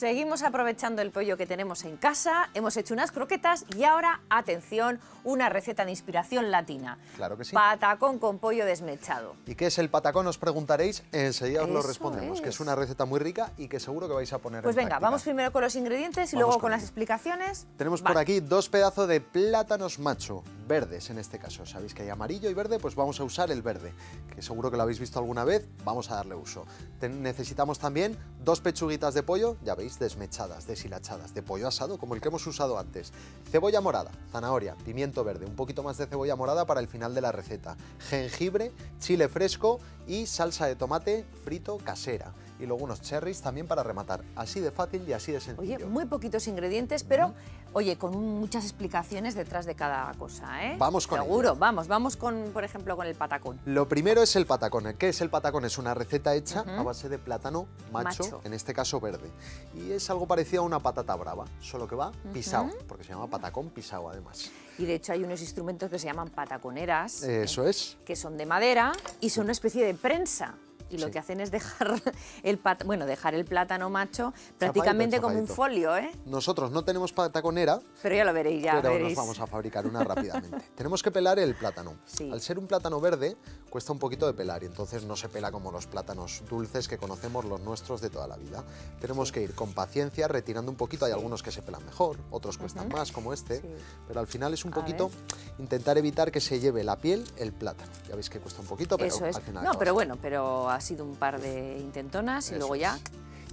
Seguimos aprovechando el pollo que tenemos en casa, hemos hecho unas croquetas y ahora, atención, una receta de inspiración latina. Claro que sí. Patacón con pollo desmechado. ¿Y qué es el patacón? Os preguntaréis, enseguida os lo Eso respondemos, que es es. una receta muy rica y que seguro que vais a poner Pues en venga, práctica. vamos primero con los ingredientes y Vamos luego con con las explicaciones. Tenemos por aquí dos pedazos de plátanos macho, verdes en este caso. Sabéis que hay amarillo y verde, pues vamos a usar el verde, que seguro que lo habéis visto alguna vez, vamos a darle uso. Necesitamos también dos pechuguitas de pollo, ya veis, desmechadas, deshilachadas, de pollo asado, como el que hemos usado antes. Cebolla morada, zanahoria, pimiento verde, un poquito más de cebolla morada para el final de la receta. Jengibre, chile fresco y salsa de tomate frito casera. Y luego unos cherries también para rematar. Así de fácil y así de sencillo. Oye, muy poquitos ingredientes, pero oye, con muchas explicaciones detrás de cada cosa, ¿eh? Vamos con Seguro, ello. vamos, vamos con, por ejemplo, con el patacón. Lo primero es el patacón. ¿Qué es el patacón? Es una receta hecha a base de plátano macho, Macho. en este caso verde. Y es algo parecido a una patata brava, solo que va pisado, porque se llama patacón pisado además. Y de hecho hay unos instrumentos que se llaman pataconeras. ¿eh? Eso es. que son de madera y son una especie de prensa. Y lo Sí. que hacen es dejar el, bueno, dejar el plátano macho prácticamente como un folio, ¿eh? Nosotros no tenemos pataconera, Pero ya lo veréis, ya pero veréis. nos vamos a fabricar una rápidamente. Tenemos que pelar el plátano. Sí. Al ser un plátano verde, cuesta un poquito de pelar y entonces no se pela como los plátanos dulces que conocemos los nuestros de toda la vida. Tenemos que ir con paciencia retirando un poquito. Hay algunos que se pelan mejor, otros cuestan más, como este, Sí. pero al final es un poquito intentar evitar que se lleve la piel el plátano. Ya veis que cuesta un poquito, pero Eso es. al final No, pero bueno, pero ha sido un par de intentonas y luego ya.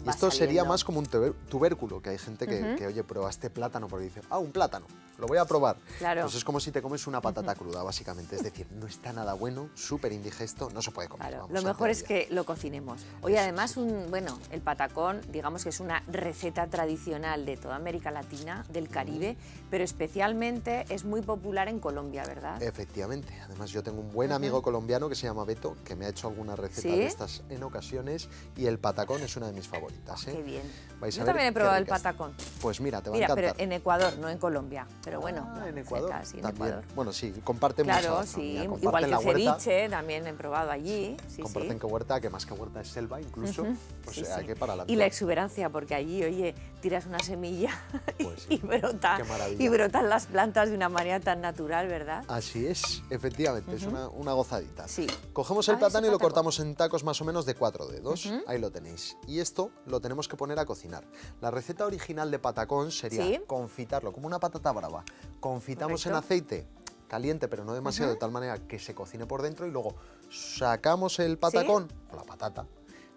Y esto sería más como un tubérculo, que hay gente que, que, oye, prueba este plátano porque dice, ah, un plátano, lo voy a probar. Claro. Pues es como si te comes una patata cruda, básicamente. Es decir, no está nada bueno, súper indigesto, no se puede comer. Claro, vamos, lo a mejor es que lo cocinemos. Eso, además, un, bueno, el patacón, digamos que es una receta tradicional de toda América Latina, del Caribe, pero especialmente es muy popular en Colombia, ¿verdad? Efectivamente. Además, yo tengo un buen amigo colombiano que se llama Beto, que me ha hecho alguna receta ¿Sí? de estas en ocasiones, y el patacón es una de mis favoritas. ¿eh? Qué bien. Vais a Yo ver también he probado el patacón. Pues mira, te va Mira, a pero encantar. en Ecuador, no en Colombia. Pero bueno, Ah, en cerca, Ecuador sí, en también. Ecuador. Bueno, sí, comparte mucha Claro, gastronomía, sí. comparten Igual que la huerta. ceviche, también he probado allí. Sí, comparten sí. que huerta, que más que huerta es selva incluso. O Sí, sea, sí. que para la Y la exuberancia, porque allí, oye, tiras una semilla Pues y, brota, qué maravilla. y brotan las plantas de una manera tan natural, ¿verdad? Así es, efectivamente, es una, una gozadita. Sí. Cogemos el Ah, plátano y lo cortamos en tacos más o menos de cuatro dedos. Ahí lo tenéis. Y esto lo tenemos que poner a cocinar. La receta original de patacón sería confitarlo como una patata brava. Confitamos en aceite caliente, pero no demasiado, de tal manera que se cocine por dentro y luego sacamos el patacón o la patata,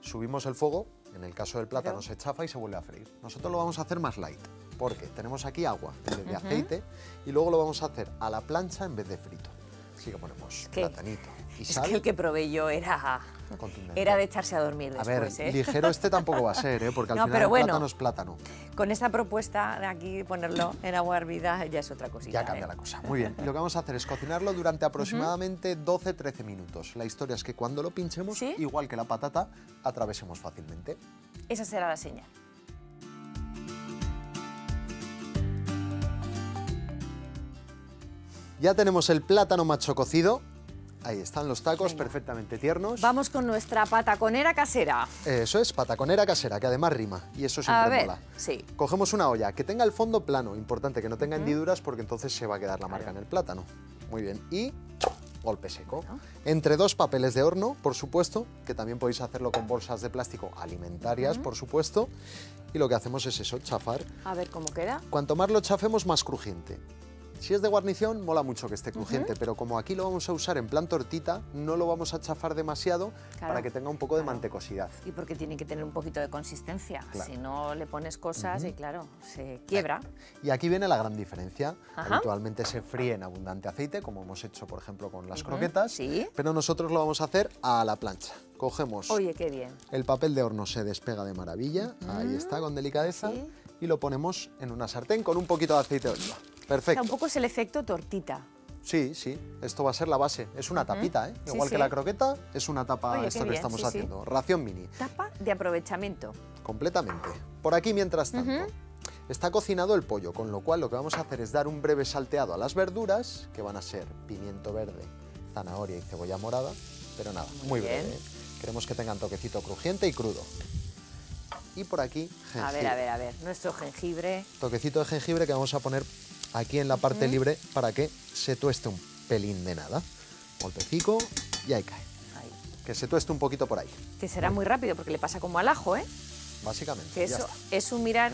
subimos el fuego, en el caso del plátano se chafa y se vuelve a freír. Nosotros lo vamos a hacer más light, porque tenemos aquí agua en vez de aceite y luego lo vamos a hacer a la plancha en vez de frito. Así que ponemos platanito Es que el que probé yo era, era de echarse a dormir A ver, después, ¿eh? ligero este tampoco va a ser, ¿eh? porque al No, final pero el bueno. plátano es plátano. Con esta propuesta de aquí ponerlo en agua hervida ya es otra cosita. Ya cambia ¿eh? la cosa. Muy bien. Lo que vamos a hacer es cocinarlo durante aproximadamente 12-13 minutos. La historia es que cuando lo pinchemos, ¿Sí? igual que la patata, atravesemos fácilmente. Esa será la señal. Ya tenemos el plátano macho cocido. Ahí están los tacos perfectamente tiernos. Vamos con nuestra pataconera casera. Eso es, pataconera casera, que además rima. Y eso A siempre ver, mola. sí. Cogemos una olla que tenga el fondo plano, importante que no tenga hendiduras porque entonces se va a quedar la marca en el plátano. Muy bien. Y golpe seco. Entre dos papeles de horno, por supuesto, que también podéis hacerlo con bolsas de plástico alimentarias, por supuesto. Y lo que hacemos es eso, chafar. A ver cómo queda. Cuanto más lo chafemos, más crujiente. Si es de guarnición, mola mucho que esté crujiente, pero como aquí lo vamos a usar en plan tortita, no lo vamos a chafar demasiado Claro, para que tenga un poco de mantecosidad. Y porque tiene que tener un poquito de consistencia. Claro. Si no le pones cosas y claro, se quiebra. Y aquí viene la gran diferencia. Ajá. Habitualmente se fríe en abundante aceite, como hemos hecho, por ejemplo, con las croquetas. sí. Pero nosotros lo vamos a hacer a la plancha. Cogemos Oye, qué bien. el papel de horno, se despega de maravilla. Ahí está, con delicadeza. Sí. Y lo ponemos en una sartén con un poquito de aceite de oliva. O Perfecto. sea, un poco es el efecto tortita. Sí, sí, esto va a ser la base. Es una tapita, ¿eh? Sí, Igual que la croqueta, es una tapa Oye, esto que bien, estamos sí, haciendo. Ración mini, Tapa de aprovechamiento. completamente. Por aquí, mientras tanto, está cocinado el pollo, con lo cual lo que vamos a hacer es dar un breve salteado a las verduras, que van a ser pimiento verde, zanahoria y cebolla morada, pero nada, muy, breve. ¿eh? Queremos que tengan toquecito crujiente y crudo. y por aquí jengibre. A ver, a ver, a ver. Nuestro jengibre. Toquecito de jengibre que vamos a poner aquí en la parte libre para que se tueste un pelín de nada. Golpecico y ahí cae. Ahí. Que se tueste un poquito por ahí, Que será muy rápido porque le pasa como al ajo, ¿eh? básicamente. Que ya eso está. es un mirar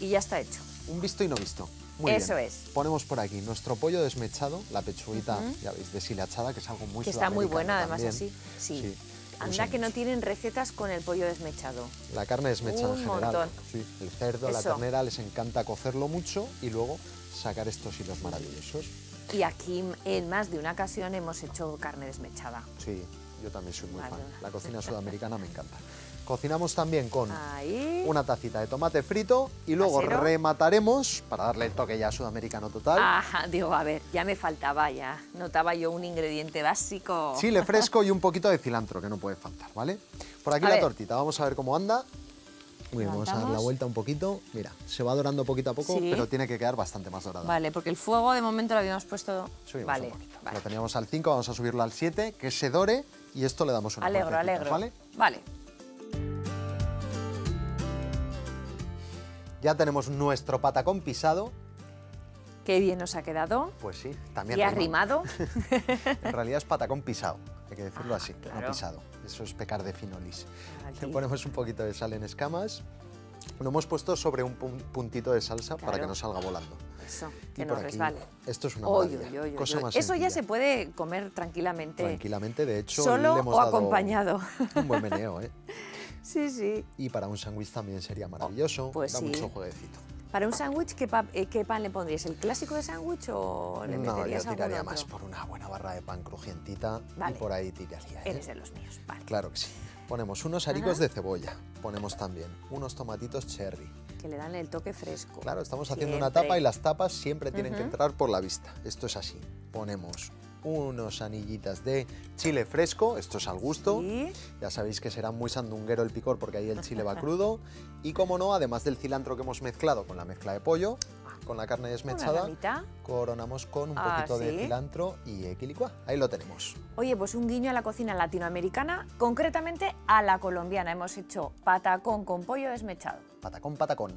y ya está hecho. Un visto y no visto. Muy Eso bien. es. Ponemos por aquí nuestro pollo desmechado, la pechuguita, ya veis, deshilachada, que es algo muy que está muy buena, además así. Sí. Sí, Anda que no tienen recetas con el pollo desmechado. La carne desmechada Un en general. montón. Sí, el cerdo, la ternera, les encanta cocerlo mucho y luego sacar estos hilos maravillosos. Y aquí en más de una ocasión hemos hecho carne desmechada. Sí, yo también soy muy fan. La cocina sudamericana me encanta. Cocinamos también con Ahí. una tacita de tomate frito y luego Casero. remataremos, para darle el toque ya sudamericano total, Ajá, digo, a ver, ya me faltaba ya. Notaba yo un ingrediente básico. chile fresco y un poquito de cilantro, que no puede faltar, ¿vale? Por aquí A la ver. tortita, vamos a ver cómo anda. Muy bien, vamos a dar la vuelta un poquito. Mira, se va dorando poquito a poco, Sí. pero tiene que quedar bastante más dorada. Vale, porque el fuego de momento lo habíamos puesto. Subimos vale, un poquito. vale. Lo teníamos al 5, vamos a subirlo al 7, que se dore y esto le damos una Alegro, alegro. ¿vale? Vale. Ya tenemos nuestro patacón pisado. Qué bien nos ha quedado. Pues sí, también Y rima. arrimado. En realidad es patacón pisado, hay que decirlo Ah, así, claro. no pisado. Eso es pecar de finolis. Aquí. Le ponemos un poquito de sal en escamas. Lo hemos puesto sobre un pun- puntito de salsa para que no salga volando. Eso, Y que aquí, resbale. Esto es una Oy, cosa más Eso ya se puede comer tranquilamente. Tranquilamente, de hecho, Solo le hemos o dado acompañado. Un buen meneo, ¿eh? Sí, sí. Y para un sándwich también sería maravilloso. pues da sí. mucho jueguecito. Para un sándwich, ¿qué, pa- eh, qué pan le pondrías? ¿El clásico de sándwich o le No, yo meterías algún tiraría otro? más por una buena barra de pan crujientita Vale. y por ahí tiraría. ¿eh? Eres de los míos, vale. Claro que sí. Ponemos unos arigos Ajá. de cebolla. Ponemos también unos tomatitos cherry. Que le dan el toque fresco. Claro, estamos haciendo una tapa y las tapas siempre tienen que entrar por la vista. Esto es así. Ponemos unos anillitas de chile fresco, esto es al gusto. Sí. Ya sabéis que será muy sandunguero el picor porque ahí el chile va crudo. Y como no, además del cilantro que hemos mezclado con la mezcla de pollo, con la carne desmechada, coronamos con un Ah, poquito de cilantro y equilicua. Ahí lo tenemos. Oye, pues un guiño a la cocina latinoamericana, concretamente a la colombiana. Hemos hecho patacón con pollo desmechado. Patacón, patacón.